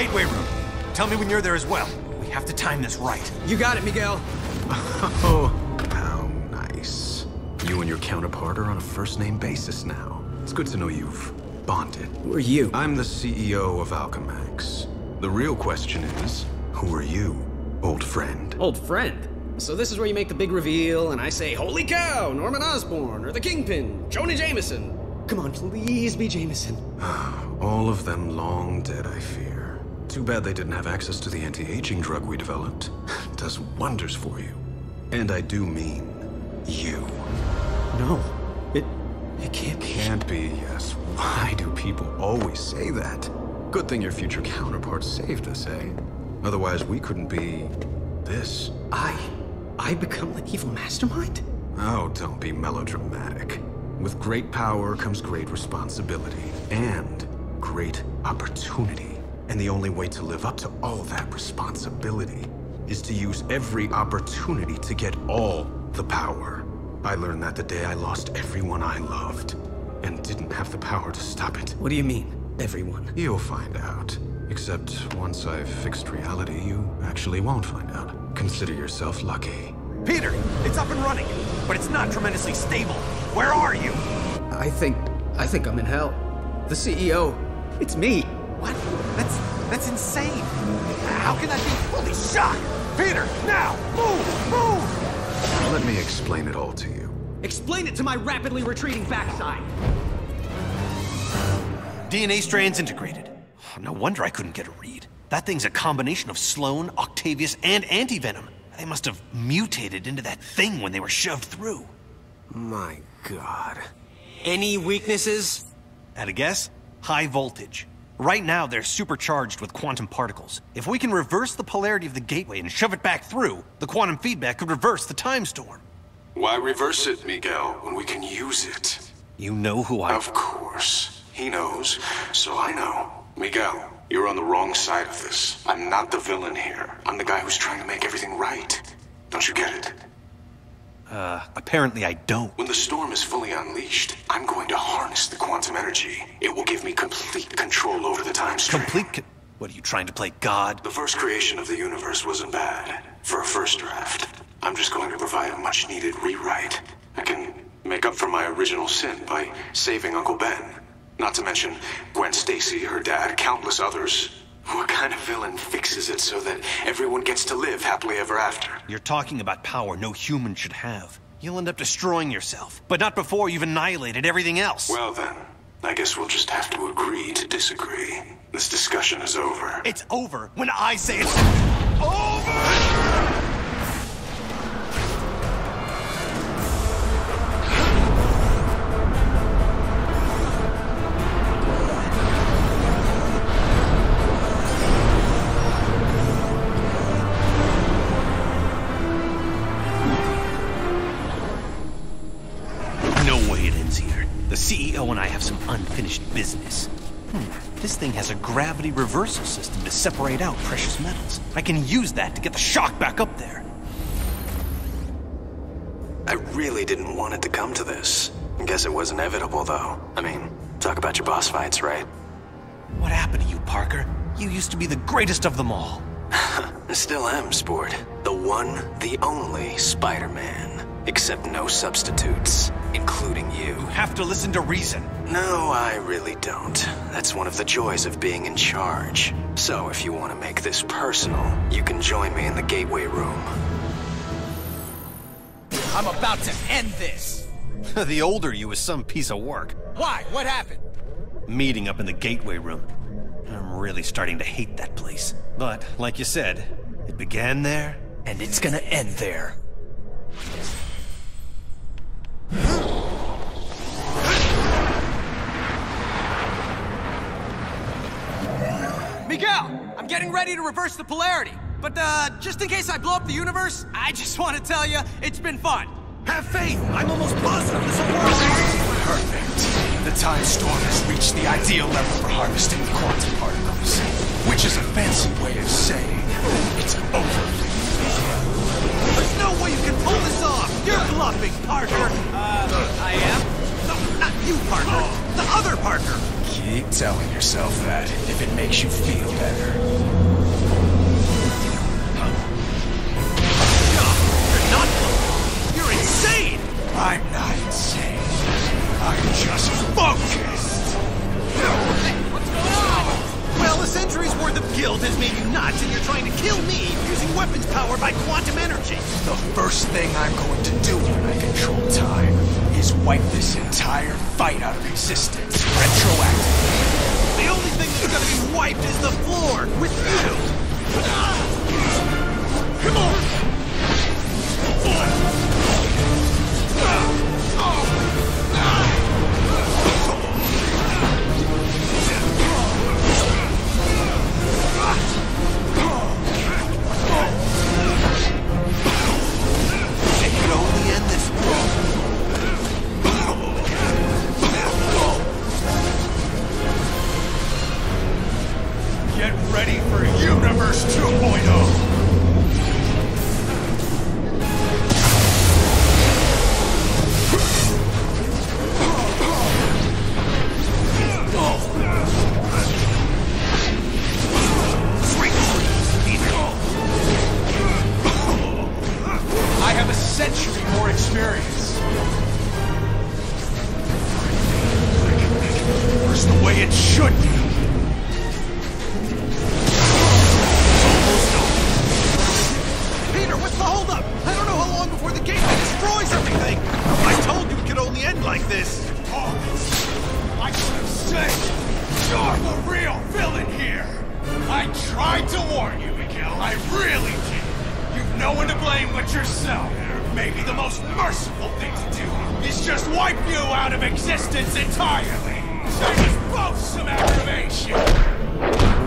gateway room. Tell me when you're there as well. We have to time this right. You got it, Miguel. Oh, how nice. You and your counterpart are on a first-name basis now. It's good to know you've bonded. Who are you? I'm the CEO of Alchemax. The real question is, who are you, old friend? Old friend. So this is where you make the big reveal, and I say, Holy cow, Norman Osborn, or the Kingpin, Jonah Jameson. Come on, please be Jameson. All of them long dead, I fear. Too bad they didn't have access to the anti-aging drug we developed. Does wonders for you. And I do mean you. No, it, it can't be. Can't be, yes. Why do people always say that? Good thing your future counterpart saved us, eh? Otherwise, we couldn't be... this. I, I become the evil mastermind? Oh, don't be melodramatic. With great power comes great responsibility and great opportunity. And the only way to live up to all that responsibility is to use every opportunity to get all the power. I learned that the day I lost everyone I loved and didn't have the power to stop it. What do you mean, everyone? You'll find out. Except once I've fixed reality, you actually won't find out. Consider yourself lucky. Peter, it's up and running, but it's not tremendously stable. Where are you? I think, I think I'm in hell. The CEO, it's me. What? That's that's insane. How can that be? Holy shock! Peter, now! Move! Move! Let me explain it all to you. Explain it to my rapidly retreating backside. DNA strands integrated. Oh, no wonder I couldn't get a read. That thing's a combination of Sloan, Octavius, and Antivenom. They must have mutated into that thing when they were shoved through. My god. Any weaknesses? At a guess? High voltage. Right now, they're supercharged with quantum particles. If we can reverse the polarity of the gateway and shove it back through, the quantum feedback could reverse the time storm. Why reverse it, Miguel, when we can use it? You know who I... Am. Of course. He knows, so I know. Miguel, you're on the wrong side of this. I'm not the villain here. I'm the guy who's trying to make everything right. Don't you get it? Uh, apparently I don't. When the storm is fully unleashed, I'm going to harness the quantum energy. It will give me complete control over the time stream. Complete co What, are you trying to play God? The first creation of the universe wasn't bad. For a first draft. I'm just going to provide a much-needed rewrite. I can make up for my original sin by saving Uncle Ben. Not to mention Gwen Stacy, her dad, countless others. What kind of villain fixes it so that everyone gets to live happily ever after? You're talking about power no human should have. You'll end up destroying yourself, but not before you've annihilated everything else. Well then, I guess we'll just have to agree to disagree. This discussion is over. It's over when I say it's over! CEO and I have some unfinished business. Hmm, this thing has a gravity reversal system to separate out precious metals. I can use that to get the shock back up there. I really didn't want it to come to this. I guess it was inevitable, though. I mean, talk about your boss fights, right? What happened to you, Parker? You used to be the greatest of them all. I still am, Sport. The one, the only Spider-Man. Except no substitutes, including you. You have to listen to reason. No, I really don't. That's one of the joys of being in charge. So if you want to make this personal, you can join me in the gateway room. I'm about to end this. the older you is some piece of work. Why? What happened? Meeting up in the gateway room. I'm really starting to hate that place. But, like you said, it began there, And it's gonna end there. Miguel, I'm getting ready to reverse the polarity. But, uh, just in case I blow up the universe, I just want to tell you, it's been fun. Have faith! I'm almost positive this will work! Perfect. The time storm has reached the ideal level for harvesting the quantum particles, which is a fancy way of saying it's over. There's no way you can pull this off! You're bluffing, Parker! Uh, I am? No, not you, Parker! The other Parker! Keep telling yourself that if it makes you feel better. You're not. You're insane! I'm not insane. I'm just focused. Well, a century's worth of guilt has made you nuts, and you're trying to kill me using weapons powered by quantum energy. The first thing I'm going to do when I control time is wipe this entire fight out of existence retroactively. That's gonna be wiped is the floor with you. Have a century more experience. First the way it should be. Peter, what's the holdup? I don't know how long before the gateway destroys everything. I told you it could only end like this. Oh, I should have said you're the real villain here. I tried to warn you, Miguel. I really did. You've no one to blame but yourself. Maybe the most merciful thing to do is just wipe you out of existence entirely. Save us both some aggravation.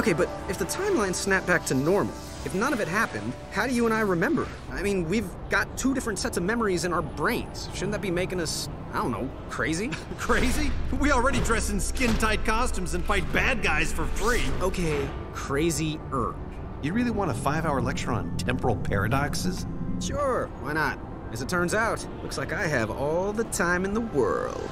Okay, but if the timeline snapped back to normal, if none of it happened, how do you and I remember? I mean, we've got two different sets of memories in our brains. Shouldn't that be making us, I don't know, crazy? Crazy? We already dress in skin-tight costumes and fight bad guys for free. Okay, crazy-er. You really want a five-hour lecture on temporal paradoxes? Sure, why not? As it turns out, looks like I have all the time in the world.